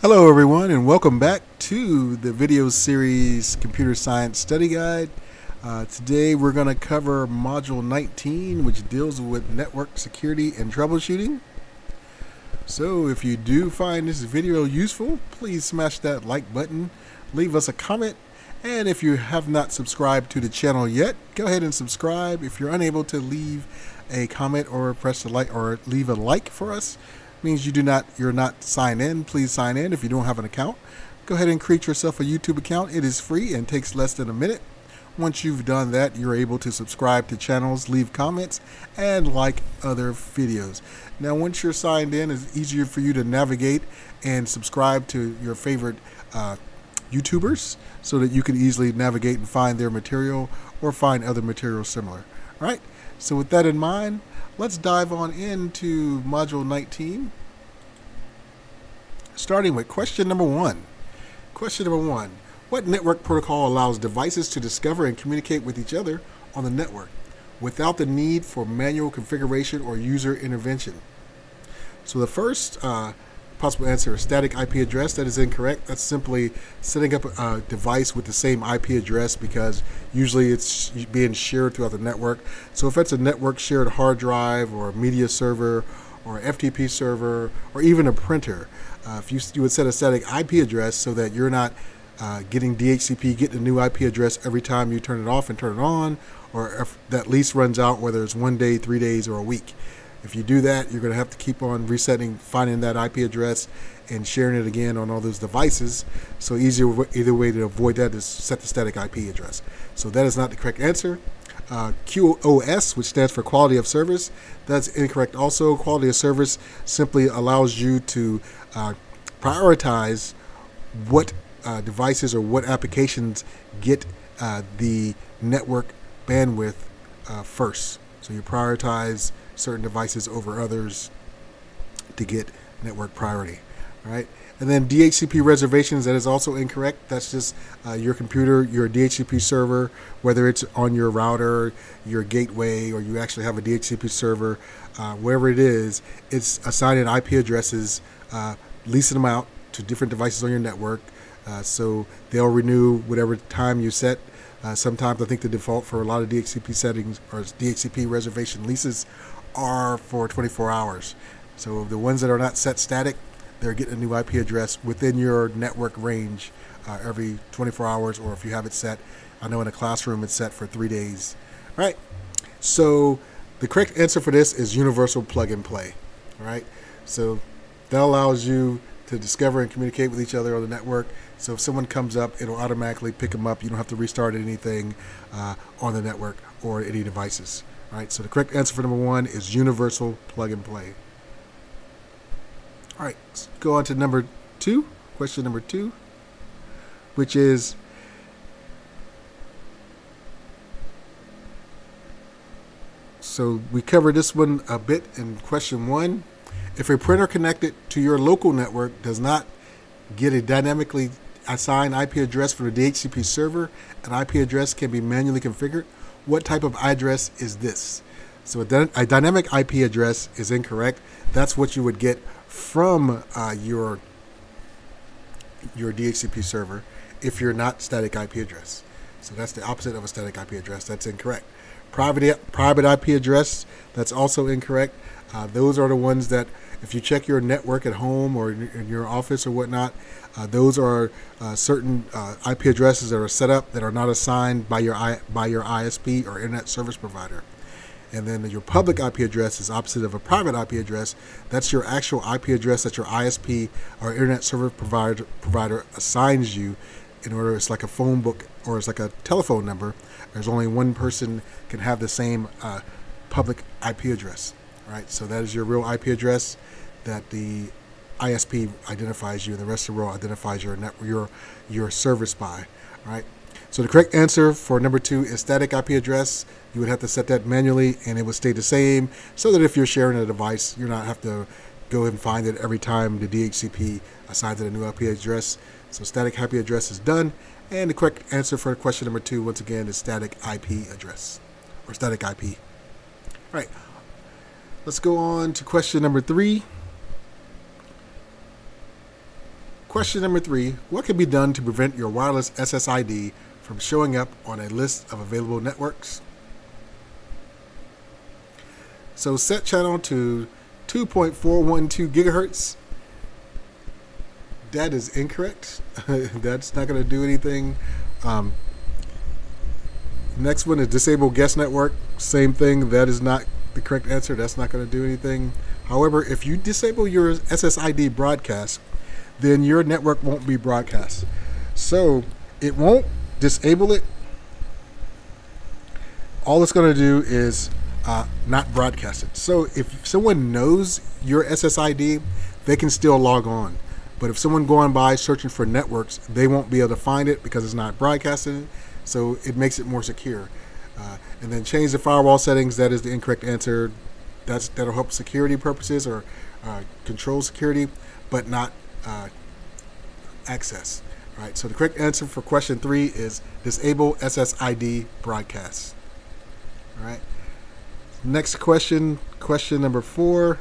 Hello everyone and welcome back to the video series Computer Science Study Guide. Uh, today we're going to cover Module 19 which deals with network security and troubleshooting. So if you do find this video useful, please smash that like button, leave us a comment, and if you have not subscribed to the channel yet, go ahead and subscribe. If you're unable to leave a comment or press the like or leave a like for us, means you do not you're not signed in please sign in if you don't have an account. Go ahead and create yourself a youtube account. It is free and takes less than a minute. Once you've done that you're able to subscribe to channels leave comments and like other videos. Now once you're signed in it's easier for you to navigate and subscribe to your favorite uh, youtubers so that you can easily navigate and find their material or find other material similar. All right. So with that in mind Let's dive on into Module 19, starting with question number one. Question number one, what network protocol allows devices to discover and communicate with each other on the network without the need for manual configuration or user intervention? So the first uh, possible answer is static IP address. That is incorrect. That's simply setting up a device with the same IP address because usually it's being shared throughout the network. So if it's a network shared hard drive or a media server or FTP server or even a printer, uh, if you, you would set a static IP address so that you're not uh, getting DHCP, getting a new IP address every time you turn it off and turn it on, or if that lease runs out, whether it's one day, three days, or a week. If you do that, you're going to have to keep on resetting, finding that IP address, and sharing it again on all those devices. So easier either way to avoid that is set the static IP address. So that is not the correct answer. Uh, QoS, which stands for quality of service, that's incorrect. Also, quality of service simply allows you to uh, prioritize what uh, devices or what applications get uh, the network bandwidth uh, first. So you prioritize certain devices over others to get network priority. All right. And then DHCP reservations, that is also incorrect. That's just uh, your computer, your DHCP server, whether it's on your router, your gateway, or you actually have a DHCP server, uh, wherever it is, it's assigning IP addresses, uh, leasing them out to different devices on your network. Uh, so they'll renew whatever time you set. Uh, sometimes I think the default for a lot of DHCP settings or DHCP reservation leases are for 24 hours. So the ones that are not set static, they're getting a new IP address within your network range uh, every 24 hours, or if you have it set, I know in a classroom it's set for three days. All right. So the correct answer for this is universal plug and play. All right. So that allows you to discover and communicate with each other on the network. So if someone comes up, it'll automatically pick them up. You don't have to restart anything uh, on the network or any devices. All right, so the correct answer for number one is universal plug and play. All right, let's go on to number two, question number two, which is so we covered this one a bit in question one. If a printer connected to your local network does not get a dynamically assigned IP address for the DHCP server, an IP address can be manually configured what type of address is this? So a, a dynamic IP address is incorrect. That's what you would get from uh, your your DHCP server if you're not static IP address. So that's the opposite of a static IP address. That's incorrect. Private private IP address. That's also incorrect. Uh, those are the ones that if you check your network at home or in your office or whatnot, uh, those are uh, certain uh, IP addresses that are set up that are not assigned by your I, by your ISP or internet service provider. And then your public IP address is opposite of a private IP address. That's your actual IP address that your ISP or internet service provider provider assigns you. In order, it's like a phone book or it's like a telephone number. There's only one person can have the same uh, public IP address. Right. So that is your real IP address that the ISP identifies you, and the rest of the world identifies your net, your your service by. Right. So the correct answer for number two is static IP address. You would have to set that manually, and it would stay the same, so that if you're sharing a device, you're not have to go and find it every time the DHCP assigns it a new IP address. So static IP address is done, and the correct answer for question number two, once again, is static IP address or static IP. All right. Let's go on to question number three. Question number three What can be done to prevent your wireless SSID from showing up on a list of available networks? So set channel to 2.412 gigahertz. That is incorrect. That's not going to do anything. Um, next one is disable guest network. Same thing. That is not the correct answer. That's not going to do anything. However, if you disable your SSID broadcast, then your network won't be broadcast. So it won't disable it. All it's going to do is uh, not broadcast it. So if someone knows your SSID, they can still log on. But if someone going by searching for networks, they won't be able to find it because it's not broadcasted. So it makes it more secure. Uh, and then change the firewall settings. That is the incorrect answer. That's that'll help security purposes or uh, control security, but not uh, access. All right. So the correct answer for question three is disable SSID broadcast. All right. Next question, question number four.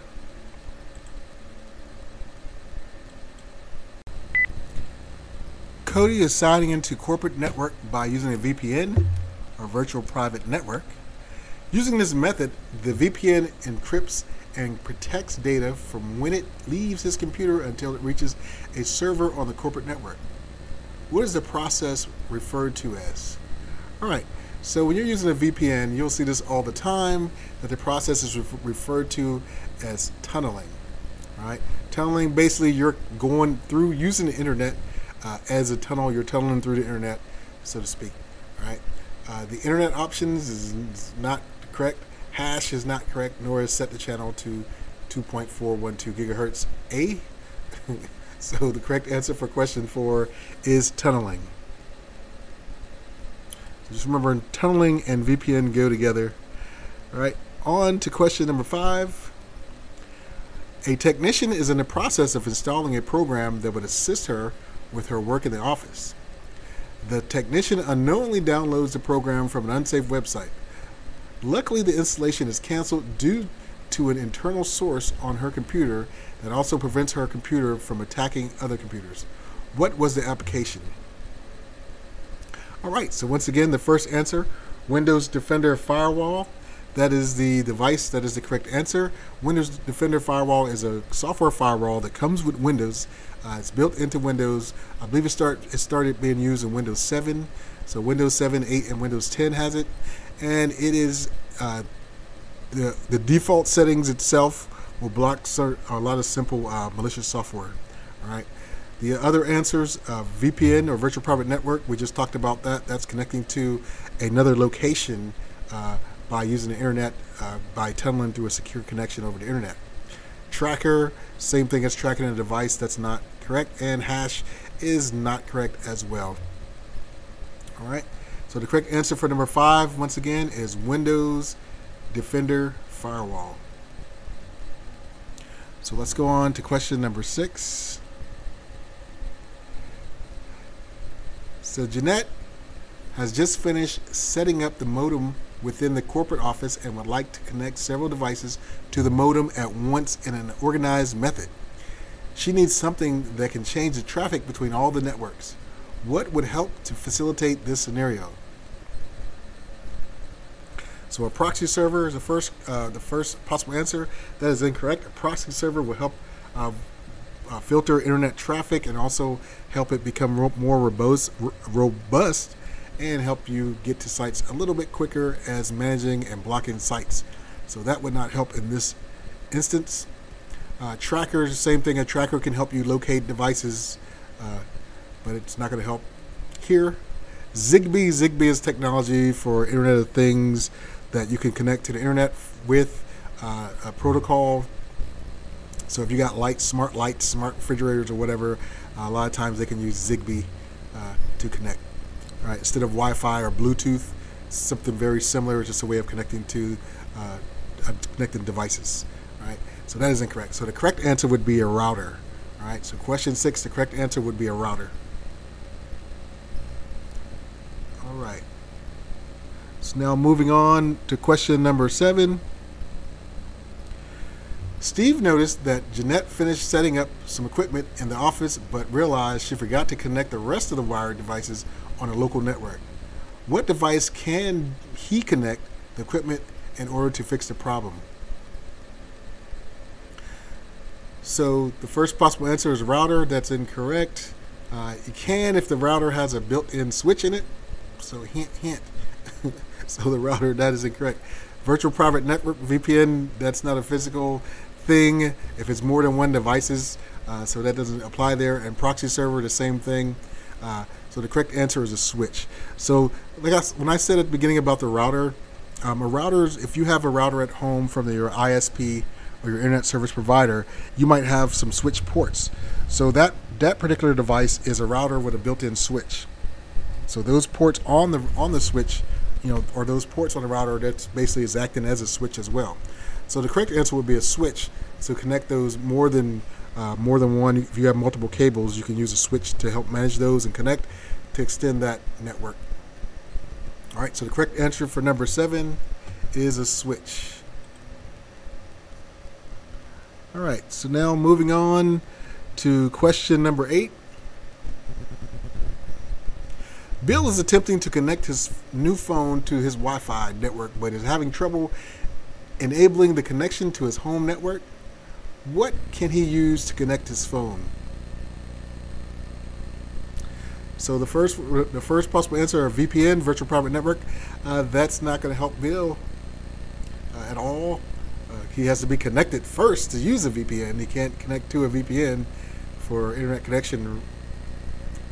Cody is signing into corporate network by using a VPN or virtual private network. Using this method, the VPN encrypts and protects data from when it leaves his computer until it reaches a server on the corporate network. What is the process referred to as? All right, so when you're using a VPN, you'll see this all the time, that the process is re referred to as tunneling. Right? Tunneling, basically you're going through using the internet uh, as a tunnel, you're tunneling through the internet, so to speak. Right? Uh, the internet options is, is not correct. Hash is not correct, nor is set the channel to 2.412 gigahertz A. so the correct answer for question four is tunneling. Just remember, tunneling and VPN go together. All right, on to question number five. A technician is in the process of installing a program that would assist her with her work in the office. The technician unknowingly downloads the program from an unsafe website. Luckily, the installation is canceled due to an internal source on her computer that also prevents her computer from attacking other computers. What was the application? All right, so once again, the first answer, Windows Defender Firewall. That is the device that is the correct answer. Windows Defender Firewall is a software firewall that comes with Windows. Uh, it's built into Windows. I believe it start it started being used in Windows 7. So Windows 7, 8, and Windows 10 has it, and it is uh, the the default settings itself will block a lot of simple uh, malicious software. All right. The other answers, uh, VPN or virtual private network, we just talked about that. That's connecting to another location uh, by using the internet, uh, by tunneling through a secure connection over the internet. Tracker, same thing as tracking a device, that's not correct. And hash is not correct as well. All right, so the correct answer for number five, once again, is Windows Defender Firewall. So let's go on to question number six. So Jeanette has just finished setting up the modem within the corporate office and would like to connect several devices to the modem at once in an organized method. She needs something that can change the traffic between all the networks. What would help to facilitate this scenario? So a proxy server is the first, uh, the first possible answer. That is incorrect. A proxy server will help uh, uh, filter internet traffic and also help it become more robust, robust and help you get to sites a little bit quicker as managing and blocking sites. So that would not help in this instance. Uh, trackers, same thing. A tracker can help you locate devices, uh, but it's not going to help here. Zigbee, Zigbee is technology for Internet of Things that you can connect to the internet with uh, a protocol so if you got lights, smart lights, smart refrigerators, or whatever, a lot of times they can use Zigbee uh, to connect. Right, instead of Wi-Fi or Bluetooth, something very similar, just a way of connecting to uh, uh, connecting devices. Right, so that is incorrect. So the correct answer would be a router. Right, so question six, the correct answer would be a router. All right. So now moving on to question number seven. Steve noticed that Jeanette finished setting up some equipment in the office but realized she forgot to connect the rest of the wired devices on a local network. What device can he connect the equipment in order to fix the problem? So the first possible answer is router. That's incorrect. Uh, you can if the router has a built-in switch in it. So hint, hint. so the router, that is incorrect. Virtual private network, VPN, that's not a physical thing if it's more than one devices. Uh, so that doesn't apply there. And proxy server, the same thing. Uh, so the correct answer is a switch. So like I, when I said at the beginning about the router, um, a router, if you have a router at home from your ISP or your internet service provider, you might have some switch ports. So that that particular device is a router with a built-in switch. So those ports on the on the switch, you know, or those ports on the router, that's basically is acting as a switch as well. So the correct answer would be a switch. So connect those more than uh, more than one. If you have multiple cables, you can use a switch to help manage those and connect to extend that network. All right. So the correct answer for number seven is a switch. All right, so now moving on to question number eight. Bill is attempting to connect his new phone to his Wi Fi network, but is having trouble enabling the connection to his home network. What can he use to connect his phone? So the first, the first possible answer, a VPN, virtual private network, uh, that's not going to help Bill uh, at all he has to be connected first to use a VPN. He can't connect to a VPN for internet connection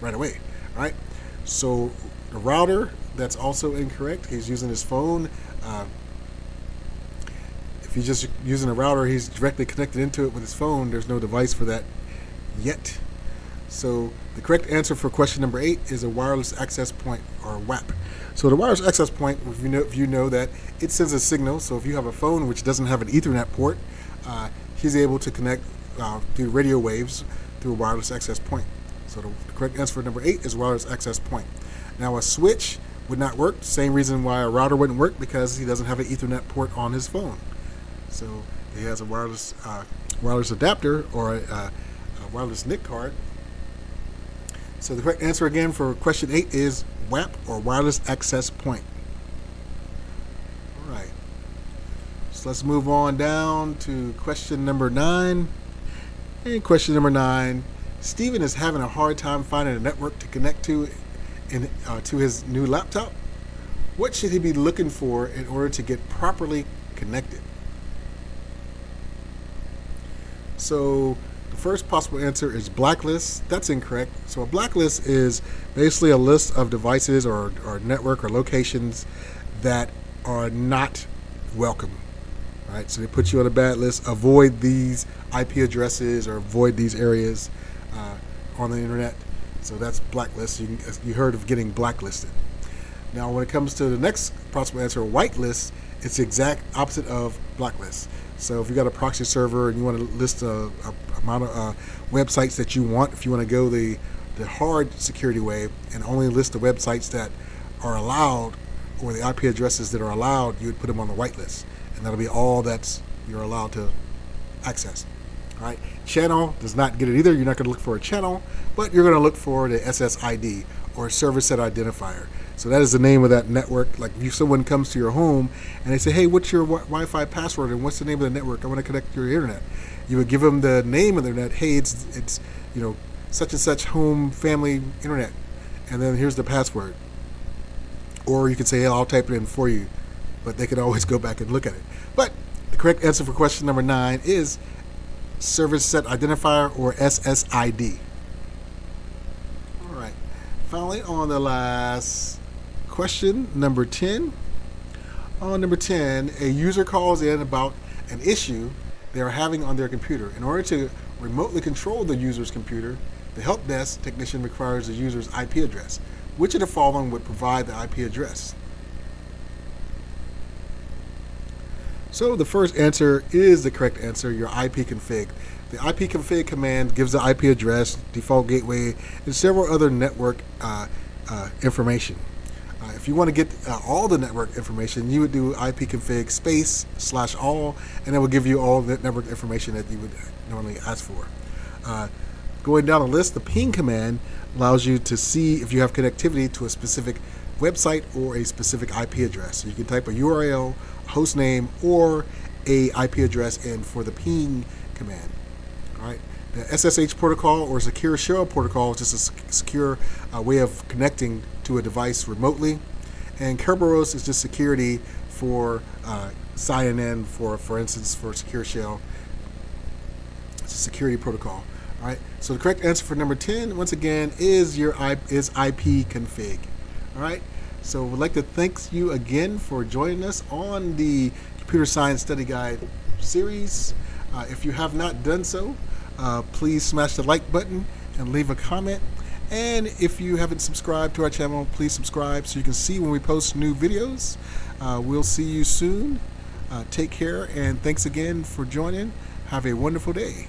right away. All right. So the router, that's also incorrect. He's using his phone. If he's just using a router, he's directly connected into it with his phone. There's no device for that yet. So the correct answer for question number eight is a wireless access point or WAP. So the wireless access point, if you know, if you know that, it sends a signal. So if you have a phone which doesn't have an Ethernet port, uh, he's able to connect uh, through radio waves through a wireless access point. So the correct answer for number eight is wireless access point. Now a switch would not work. Same reason why a router wouldn't work because he doesn't have an Ethernet port on his phone. So it has a wireless uh, wireless adapter or a, a wireless NIC card so the correct answer again for question eight is WAP or wireless access point. All right. So let's move on down to question number nine. And question number nine, Stephen is having a hard time finding a network to connect to in, uh, to his new laptop. What should he be looking for in order to get properly connected? So the first possible answer is blacklist. That's incorrect. So a blacklist is basically a list of devices or, or network or locations that are not welcome. Right? So they put you on a bad list. Avoid these IP addresses or avoid these areas uh, on the internet. So that's blacklist. You, you heard of getting blacklisted. Now, when it comes to the next possible answer, whitelist, it's the exact opposite of blacklist. So if you got a proxy server and you want to list a, a amount of uh, websites that you want, if you want to go the the hard security way and only list the websites that are allowed or the IP addresses that are allowed, you would put them on the whitelist, and that'll be all that's you're allowed to access. All right. Channel does not get it either. You're not going to look for a channel, but you're going to look for the SSID or service set identifier. So that is the name of that network. Like if someone comes to your home and they say, "Hey, what's your Wi-Fi password and what's the name of the network? I want to connect to your internet." You would give them the name of the internet. Hey, it's it's you know such and such home family internet, and then here's the password. Or you could say, hey, "I'll type it in for you," but they could always go back and look at it. But the correct answer for question number nine is service set identifier or SSID. All right. Finally, on the last question number 10. On number 10, a user calls in about an issue they are having on their computer. In order to remotely control the user's computer, the help desk technician requires the user's IP address. Which of the following would provide the IP address? So the first answer is the correct answer, your IP config. The IP config command gives the IP address, default gateway, and several other network uh, uh, information if you want to get uh, all the network information, you would do ipconfig space slash all, and it will give you all the network information that you would normally ask for. Uh, going down the list, the ping command allows you to see if you have connectivity to a specific website or a specific IP address. So you can type a URL, host name, or a IP address in for the ping command. All right. The SSH protocol or Secure Shell protocol is just a secure uh, way of connecting to a device remotely. And Kerberos is just security for uh, signing in for, for instance, for Secure Shell. It's a security protocol. All right. So the correct answer for number 10, once again, is your is IP config. All right. So we'd like to thank you again for joining us on the Computer Science Study Guide series. Uh, if you have not done so, uh, please smash the like button and leave a comment. And if you haven't subscribed to our channel, please subscribe so you can see when we post new videos. Uh, we'll see you soon. Uh, take care and thanks again for joining. Have a wonderful day.